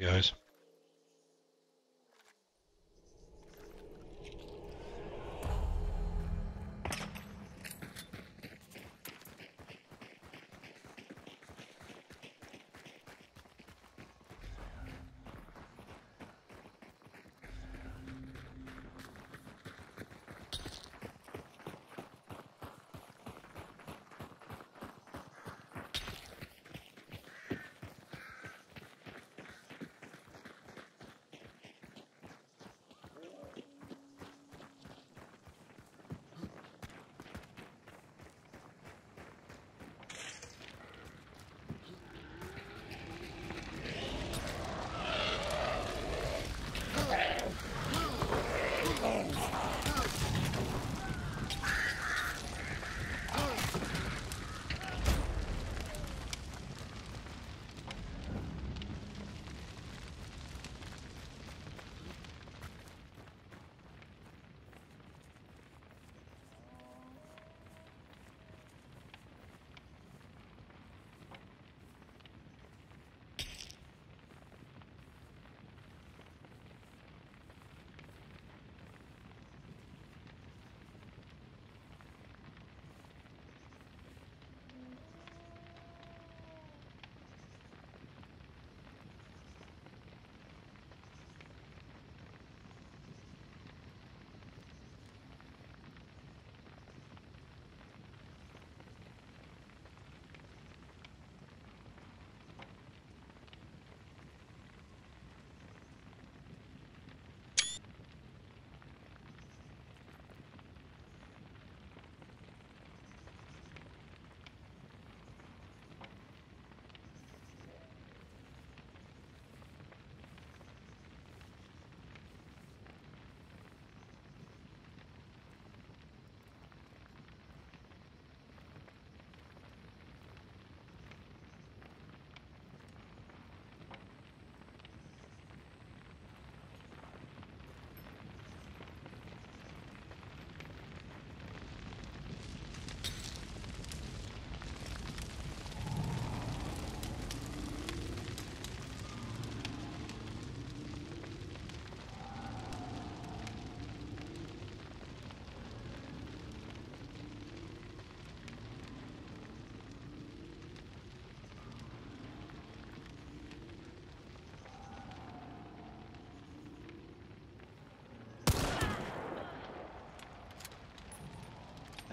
guys.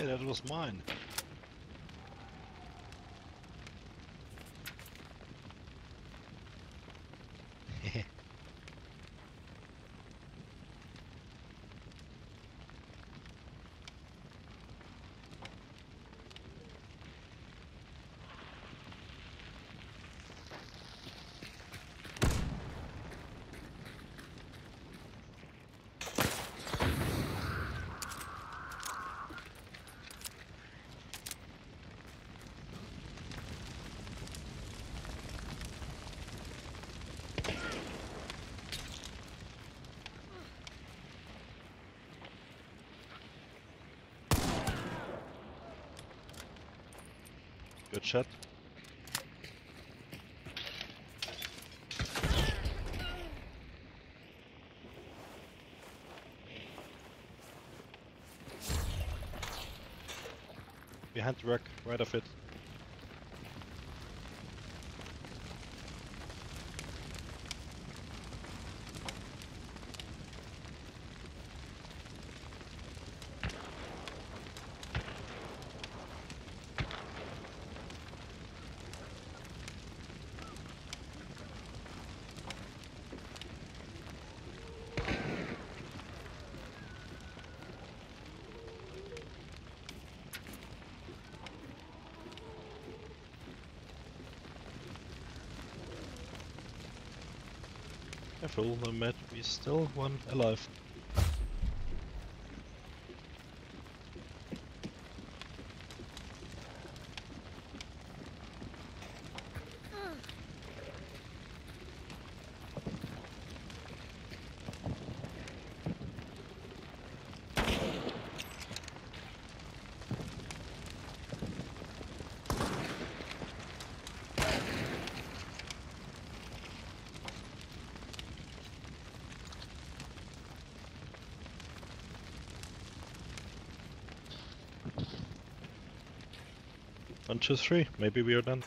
Hey, that was mine. Good shot. Behind the rock, right of it. Careful, no matter we still one alive. One, two, three. Maybe we are done.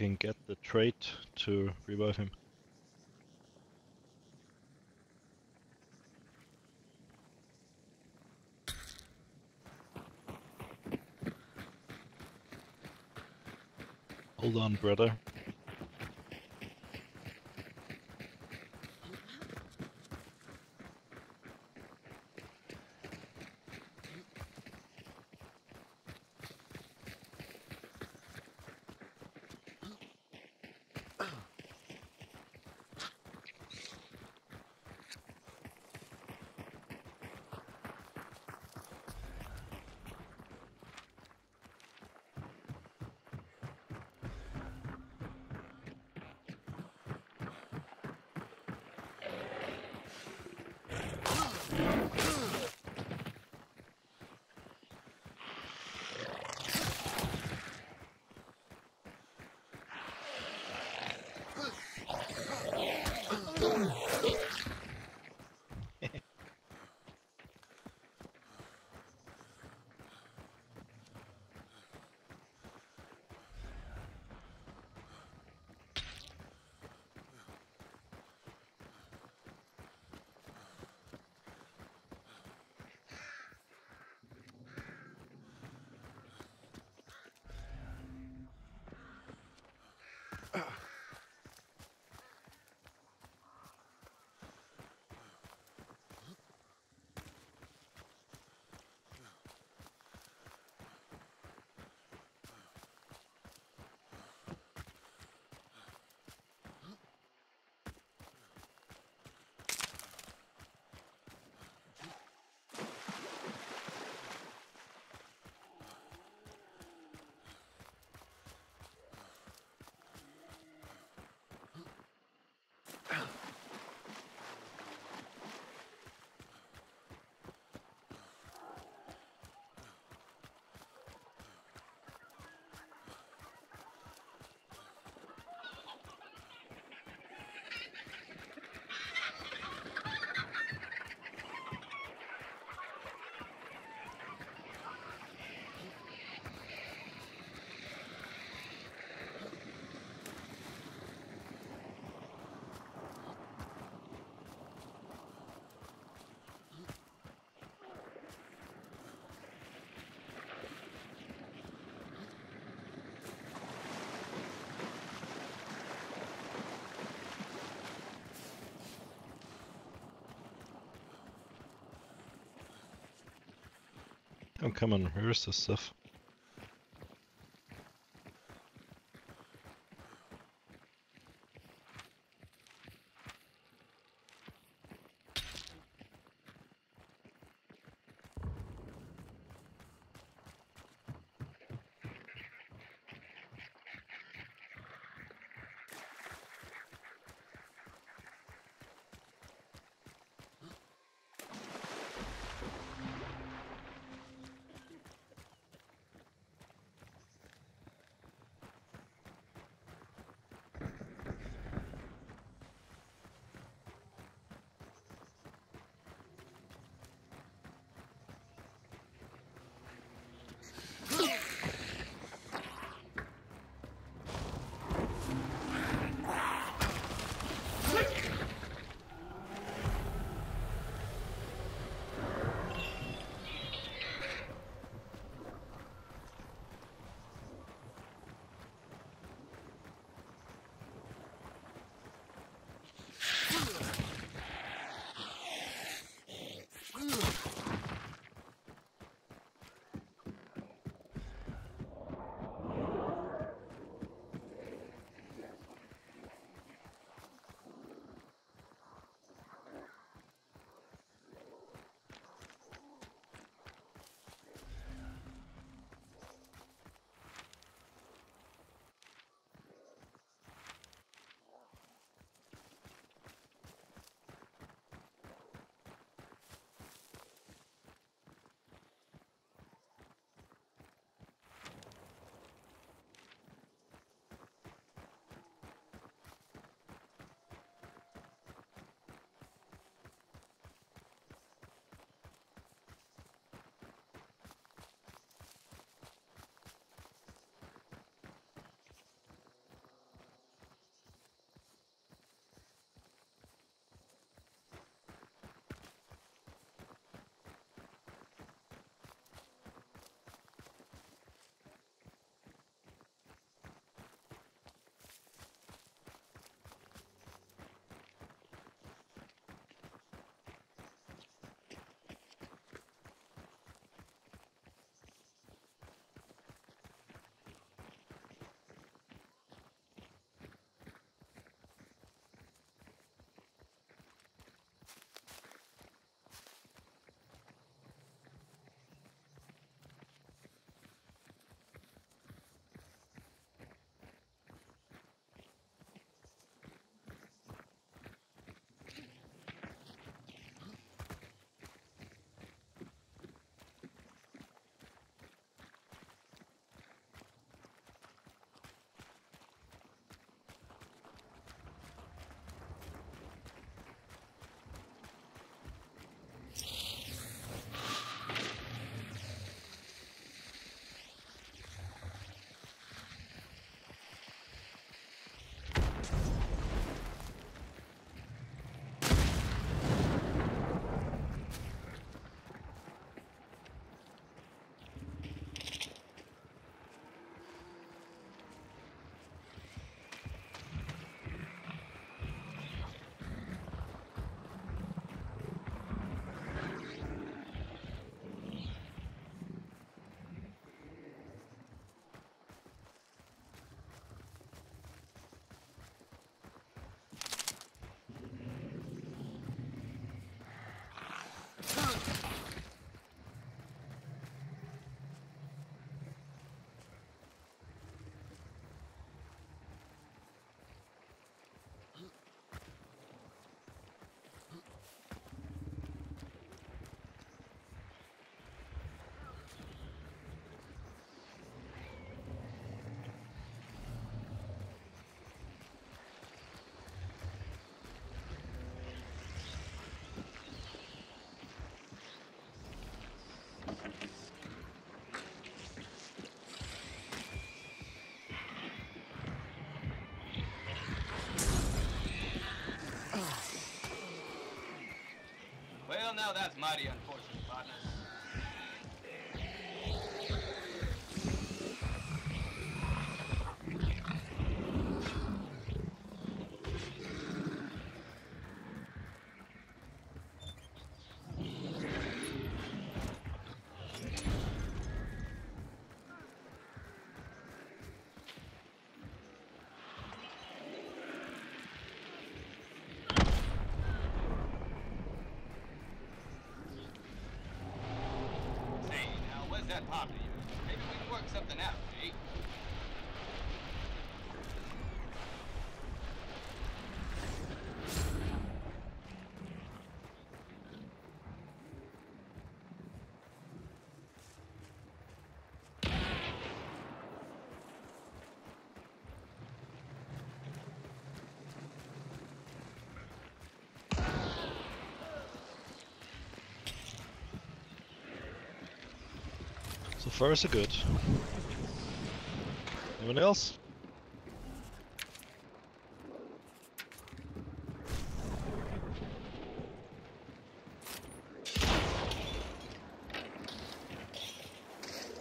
Can get the trait to revive him. Hold on, brother. Come on, where's the stuff? Now that's mighty that yours? Maybe we can work something out, So far so good. Anyone else?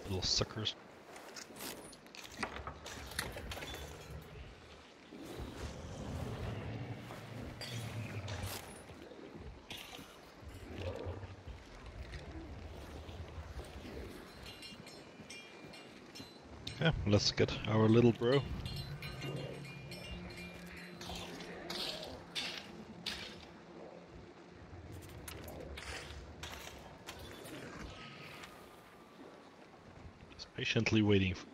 Little suckers. Let's our little bro. Just patiently waiting. f-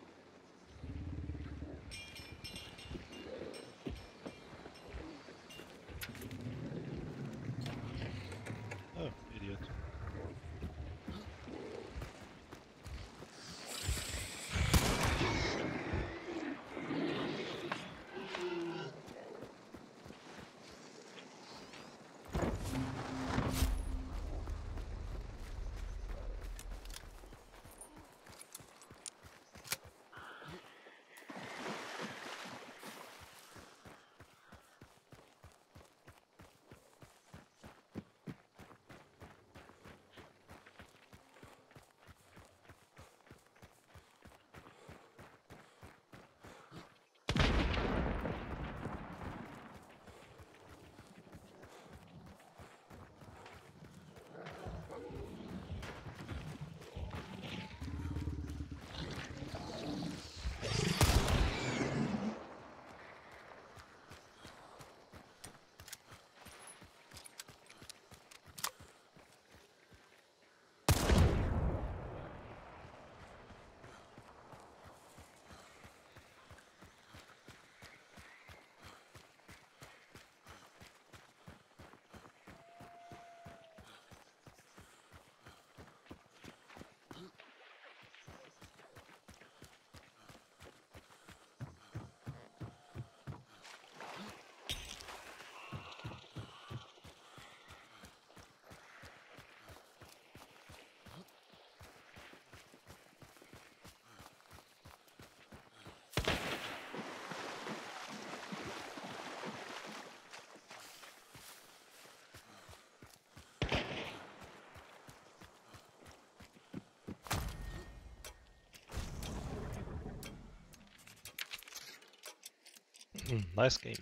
Mm, nice game.